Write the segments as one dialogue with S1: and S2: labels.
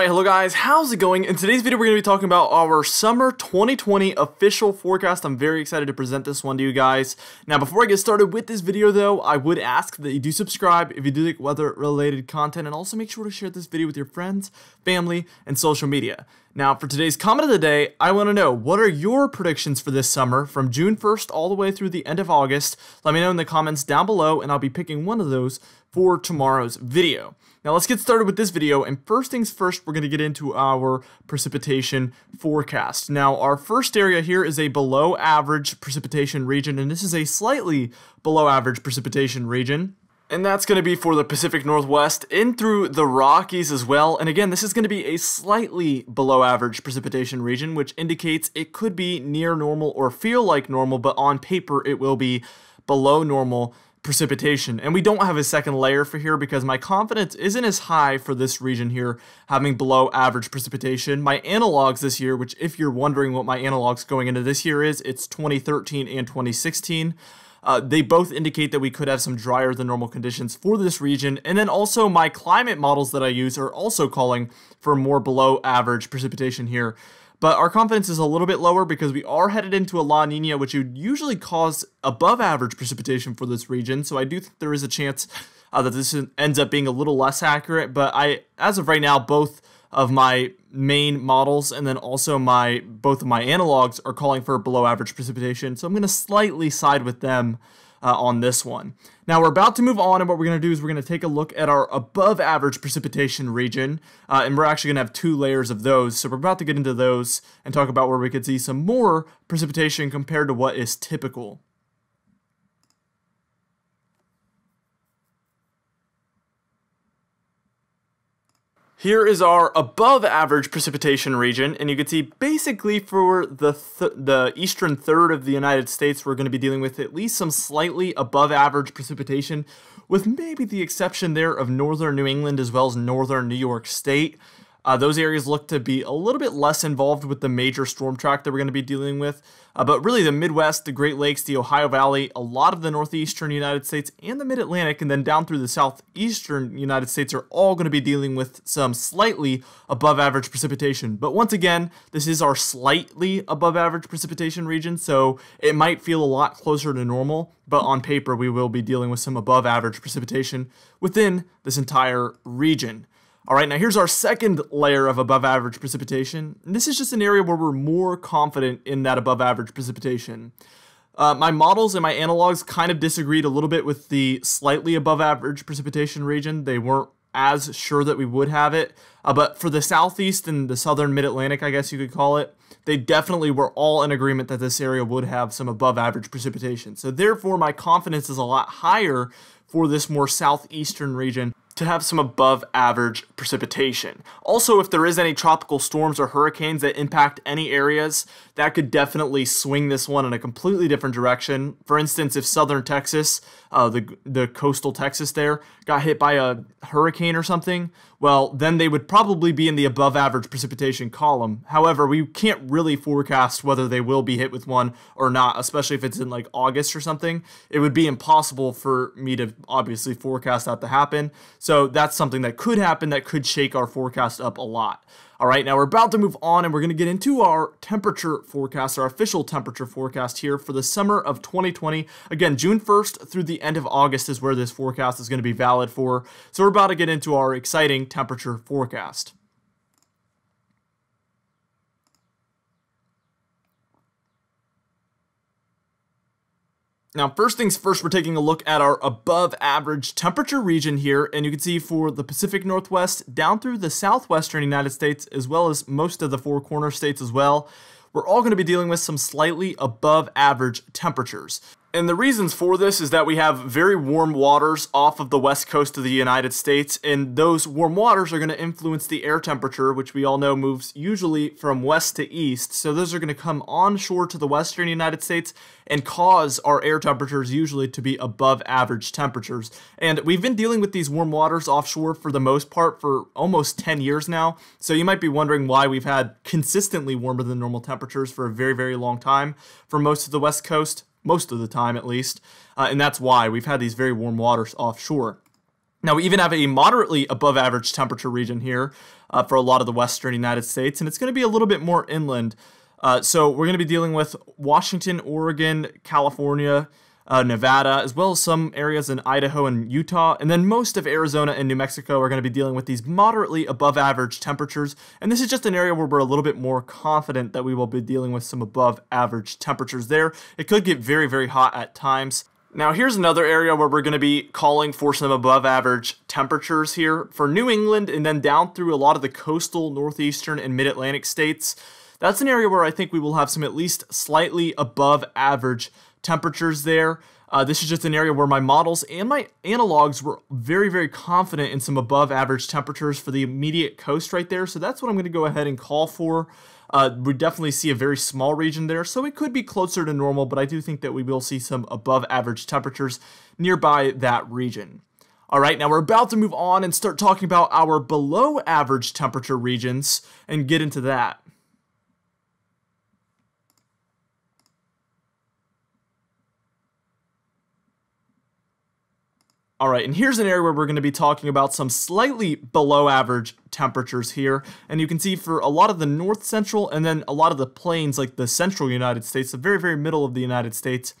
S1: Alright, hello guys, how's it going? In today's video, we're going to be talking about our summer 2020 official forecast. I'm very excited to present this one to you guys. Now, before I get started with this video though, I would ask that you do subscribe if you do like weather-related content, and also make sure to share this video with your friends, family, and social media. Now, for today's comment of the day, I want to know, what are your predictions for this summer from June 1st all the way through the end of August? Let me know in the comments down below, and I'll be picking one of those for tomorrow's video. Now let's get started with this video and first things first we're going to get into our precipitation forecast. Now our first area here is a below average precipitation region and this is a slightly below average precipitation region. And that's going to be for the Pacific Northwest in through the Rockies as well. And again, this is going to be a slightly below average precipitation region, which indicates it could be near normal or feel like normal, but on paper it will be below normal precipitation. And we don't have a second layer for here because my confidence isn't as high for this region here having below average precipitation. My analogs this year, which if you're wondering what my analogs going into this year is, it's 2013 and 2016. Uh, they both indicate that we could have some drier than normal conditions for this region. And then also my climate models that I use are also calling for more below average precipitation here. But our confidence is a little bit lower because we are headed into a La Nina, which would usually cause above average precipitation for this region. So I do think there is a chance uh, that this ends up being a little less accurate. But I, as of right now, both of my main models and then also my both of my analogs are calling for below average precipitation. So I'm going to slightly side with them uh, on this one. Now we're about to move on, and what we're going to do is we're going to take a look at our above average precipitation region, uh, and we're actually going to have two layers of those. So we're about to get into those and talk about where we could see some more precipitation compared to what is typical. Here is our above average precipitation region, and you can see basically for the, th the eastern third of the United States, we're going to be dealing with at least some slightly above average precipitation, with maybe the exception there of northern New England as well as northern New York State. Uh, those areas look to be a little bit less involved with the major storm track that we're going to be dealing with. Uh, but really, the Midwest, the Great Lakes, the Ohio Valley, a lot of the northeastern United States, and the mid Atlantic, and then down through the southeastern United States are all going to be dealing with some slightly above average precipitation. But once again, this is our slightly above average precipitation region, so it might feel a lot closer to normal. But on paper, we will be dealing with some above average precipitation within this entire region. All right, now here's our second layer of above average precipitation. And this is just an area where we're more confident in that above average precipitation. Uh, my models and my analogs kind of disagreed a little bit with the slightly above average precipitation region. They weren't as sure that we would have it. Uh, but for the southeast and the southern mid Atlantic, I guess you could call it, they definitely were all in agreement that this area would have some above average precipitation. So, therefore, my confidence is a lot higher for this more southeastern region to have some above average precipitation. Also, if there is any tropical storms or hurricanes that impact any areas, that could definitely swing this one in a completely different direction. For instance, if southern Texas, uh, the, the coastal Texas there, got hit by a hurricane or something, well, then they would probably be in the above average precipitation column. However, we can't really forecast whether they will be hit with one or not, especially if it's in like August or something. It would be impossible for me to obviously forecast that to happen. So that's something that could happen that could shake our forecast up a lot. All right, now we're about to move on and we're going to get into our temperature forecast, our official temperature forecast here for the summer of 2020. Again, June 1st through the end of August is where this forecast is going to be valid for. So we're about to get into our exciting temperature forecast. Now, first things first, we're taking a look at our above average temperature region here, and you can see for the Pacific Northwest down through the southwestern United States, as well as most of the four corner states as well, we're all going to be dealing with some slightly above average temperatures. And the reasons for this is that we have very warm waters off of the west coast of the United States, and those warm waters are going to influence the air temperature, which we all know moves usually from west to east. So those are going to come onshore to the western United States and cause our air temperatures usually to be above average temperatures. And we've been dealing with these warm waters offshore for the most part for almost 10 years now. So you might be wondering why we've had consistently warmer than normal temperatures for a very, very long time for most of the west coast most of the time at least, uh, and that's why we've had these very warm waters offshore. Now, we even have a moderately above average temperature region here uh, for a lot of the western United States, and it's going to be a little bit more inland. Uh, so, we're going to be dealing with Washington, Oregon, California, uh, Nevada, as well as some areas in Idaho and Utah. And then most of Arizona and New Mexico are going to be dealing with these moderately above average temperatures. And this is just an area where we're a little bit more confident that we will be dealing with some above average temperatures there. It could get very, very hot at times. Now, here's another area where we're going to be calling for some above average temperatures here for New England and then down through a lot of the coastal, northeastern, and mid Atlantic states. That's an area where I think we will have some at least slightly above average temperatures there. Uh, this is just an area where my models and my analogs were very, very confident in some above average temperatures for the immediate coast right there. So that's what I'm going to go ahead and call for. Uh, we definitely see a very small region there, so it could be closer to normal, but I do think that we will see some above average temperatures nearby that region. All right, now we're about to move on and start talking about our below average temperature regions and get into that. All right, and here's an area where we're going to be talking about some slightly below average temperatures here. And you can see for a lot of the north central and then a lot of the plains, like the central United States, the very, very middle of the United States,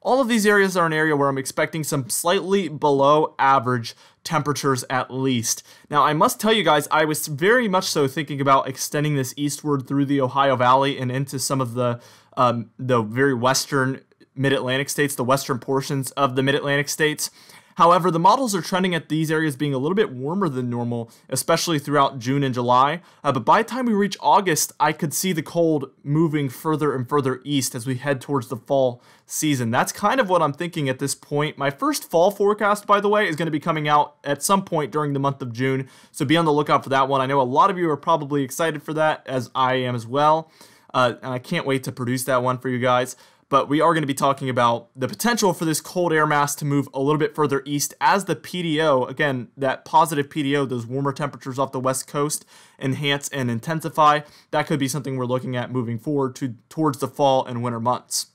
S1: all of these areas are an area where I'm expecting some slightly below average temperatures at least. Now, I must tell you guys, I was very much so thinking about extending this eastward through the Ohio Valley and into some of the um, the very western mid-Atlantic states, the western portions of the mid-Atlantic states. However, the models are trending at these areas being a little bit warmer than normal, especially throughout June and July. Uh, but by the time we reach August, I could see the cold moving further and further east as we head towards the fall season. That's kind of what I'm thinking at this point. My first fall forecast, by the way, is going to be coming out at some point during the month of June. So be on the lookout for that one. I know a lot of you are probably excited for that, as I am as well. Uh, and I can't wait to produce that one for you guys but we are going to be talking about the potential for this cold air mass to move a little bit further east as the PDO, again, that positive PDO, those warmer temperatures off the west coast, enhance and intensify. That could be something we're looking at moving forward to towards the fall and winter months.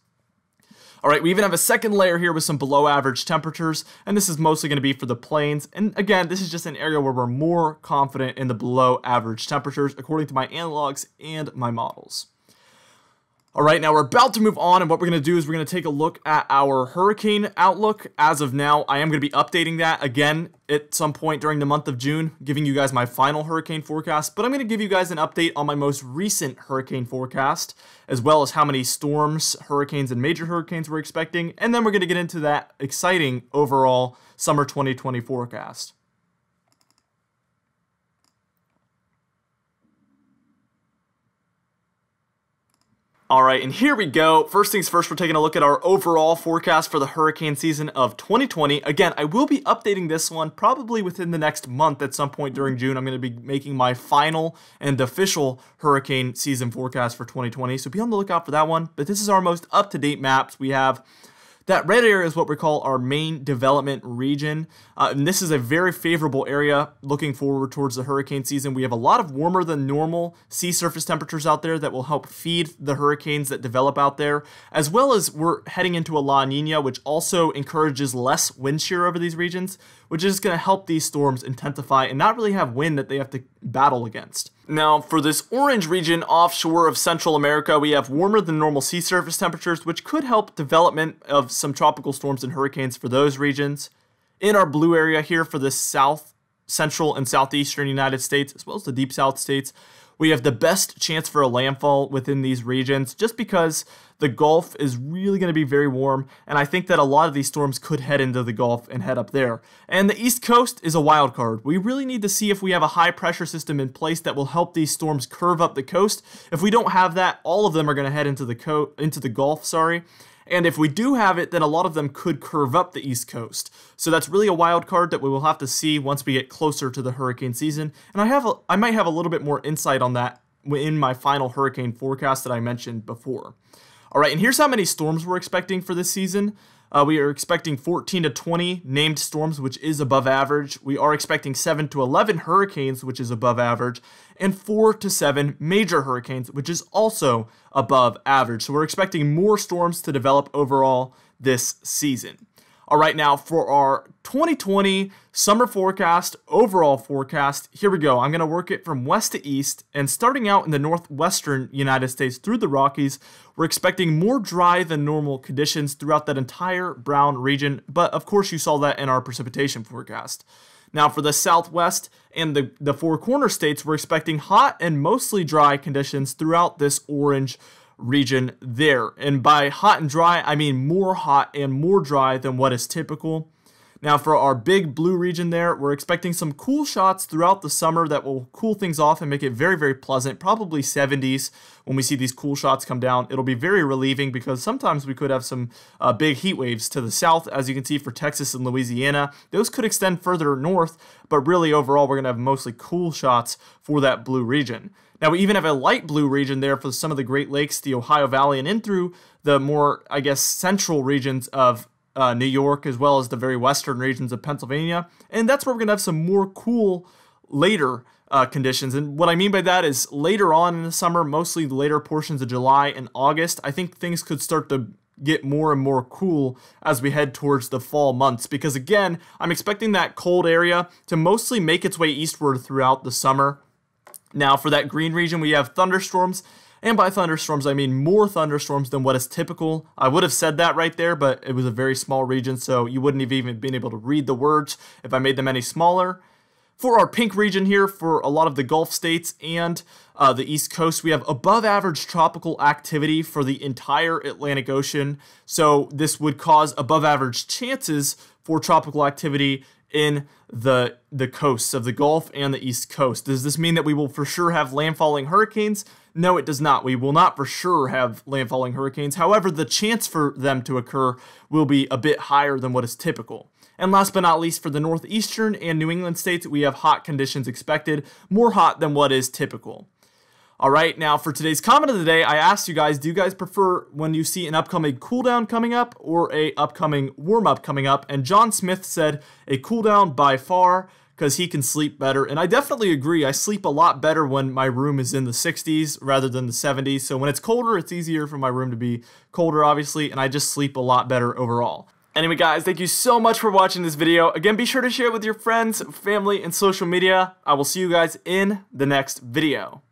S1: All right, we even have a second layer here with some below average temperatures, and this is mostly going to be for the plains. And again, this is just an area where we're more confident in the below average temperatures according to my analogs and my models. All right, now we're about to move on, and what we're going to do is we're going to take a look at our hurricane outlook. As of now, I am going to be updating that again at some point during the month of June, giving you guys my final hurricane forecast. But I'm going to give you guys an update on my most recent hurricane forecast, as well as how many storms, hurricanes, and major hurricanes we're expecting. And then we're going to get into that exciting overall summer 2020 forecast. All right, and here we go. First things first, we're taking a look at our overall forecast for the hurricane season of 2020. Again, I will be updating this one probably within the next month at some point during June. I'm going to be making my final and official hurricane season forecast for 2020, so be on the lookout for that one. But this is our most up to date maps. We have that red area is what we call our main development region, uh, and this is a very favorable area looking forward towards the hurricane season. We have a lot of warmer than normal sea surface temperatures out there that will help feed the hurricanes that develop out there, as well as we're heading into a La Nina, which also encourages less wind shear over these regions, which is going to help these storms intensify and not really have wind that they have to battle against. Now, for this orange region offshore of Central America, we have warmer than normal sea surface temperatures, which could help development of some tropical storms and hurricanes for those regions. In our blue area here for the south, central, and southeastern United States, as well as the deep south states, we have the best chance for a landfall within these regions just because the Gulf is really going to be very warm, and I think that a lot of these storms could head into the Gulf and head up there. And the East Coast is a wild card. We really need to see if we have a high pressure system in place that will help these storms curve up the coast. If we don't have that, all of them are going to head into the co- into the Gulf, sorry. And if we do have it, then a lot of them could curve up the East Coast. So that's really a wild card that we will have to see once we get closer to the hurricane season. And I have a, I might have a little bit more insight on that in my final hurricane forecast that I mentioned before. All right, and here's how many storms we're expecting for this season. Uh, we are expecting 14 to 20 named storms, which is above average. We are expecting 7 to 11 hurricanes, which is above average, and 4 to 7 major hurricanes, which is also above average. So we're expecting more storms to develop overall this season. All right, now for our 2020 summer forecast, overall forecast, here we go. I'm going to work it from west to east, and starting out in the northwestern United States through the Rockies, we're expecting more dry than normal conditions throughout that entire brown region, but of course you saw that in our precipitation forecast. Now for the southwest and the, the four corner states, we're expecting hot and mostly dry conditions throughout this orange region there. And by hot and dry, I mean more hot and more dry than what is typical. Now, for our big blue region there, we're expecting some cool shots throughout the summer that will cool things off and make it very, very pleasant. Probably 70s when we see these cool shots come down. It'll be very relieving because sometimes we could have some uh, big heat waves to the south, as you can see for Texas and Louisiana. Those could extend further north, but really overall, we're going to have mostly cool shots for that blue region. Now, we even have a light blue region there for some of the Great Lakes, the Ohio Valley, and in through the more, I guess, central regions of uh, New York, as well as the very western regions of Pennsylvania. And that's where we're going to have some more cool later uh, conditions. And what I mean by that is later on in the summer, mostly the later portions of July and August, I think things could start to get more and more cool as we head towards the fall months because again i'm expecting that cold area to mostly make its way eastward throughout the summer now, for that green region, we have thunderstorms. And by thunderstorms, I mean more thunderstorms than what is typical. I would have said that right there, but it was a very small region, so you wouldn't have even been able to read the words if I made them any smaller. For our pink region here, for a lot of the Gulf states and uh, the East Coast, we have above average tropical activity for the entire Atlantic Ocean. So this would cause above average chances for tropical activity in the the coasts of the Gulf and the East Coast. Does this mean that we will for sure have landfalling hurricanes? No, it does not. We will not for sure have landfalling hurricanes. However, the chance for them to occur will be a bit higher than what is typical. And last but not least, for the northeastern and New England states, we have hot conditions expected, more hot than what is typical. All right, now for today's comment of the day, I asked you guys, do you guys prefer when you see an upcoming cooldown coming up or a upcoming warm up coming up? And John Smith said a cooldown by far because he can sleep better. And I definitely agree. I sleep a lot better when my room is in the 60s rather than the 70s. So when it's colder, it's easier for my room to be colder, obviously, and I just sleep a lot better overall. Anyway, guys, thank you so much for watching this video. Again, be sure to share it with your friends, family, and social media. I will see you guys in the next video.